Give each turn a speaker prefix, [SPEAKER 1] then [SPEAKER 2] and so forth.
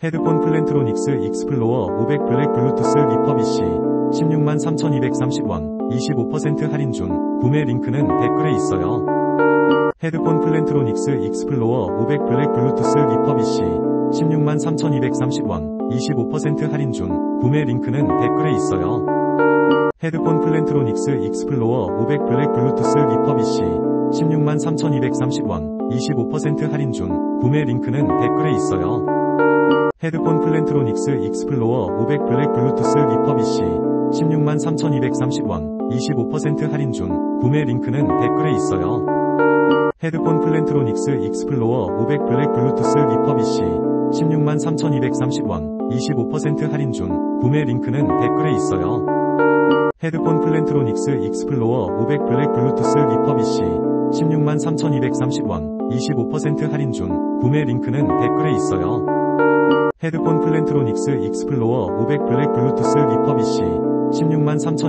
[SPEAKER 1] 헤드폰 Plantronics Explorer 500 블랙 블루투스 refurbish 16만 3230원 25% 할인 중 구매 링크는 댓글에 있어요. 헤드폰 Plantronics Explorer 500 블랙 블루투스 refurbish 16만 3230원 25% 할인 중 구매 링크는 댓글에 있어요. 헤드폰 Plantronics Explorer 500 블랙 블루투스 refurbish 16만 3230원 25% 할인 중 구매 링크는 댓글에 있어요. 헤드폰 Plantronics Explorer 500 블랙 블루투스 refurbish 16만 3230원 25% 할인 중 구매 링크는 댓글에 있어요. 헤드폰 Plantronics Explorer 500 블랙 블루투스 refurbish 16만 3230원 25% 할인 중 구매 링크는 댓글에 있어요. 헤드폰 Plantronics Explorer 500 블랙 블루투스 refurbish 16만 3230원 25% 할인 중 구매 링크는 댓글에 있어요. 헤드폰 플랜트로닉스 익스플로어 500 블랙 블루투스 리퍼비시 16만 3000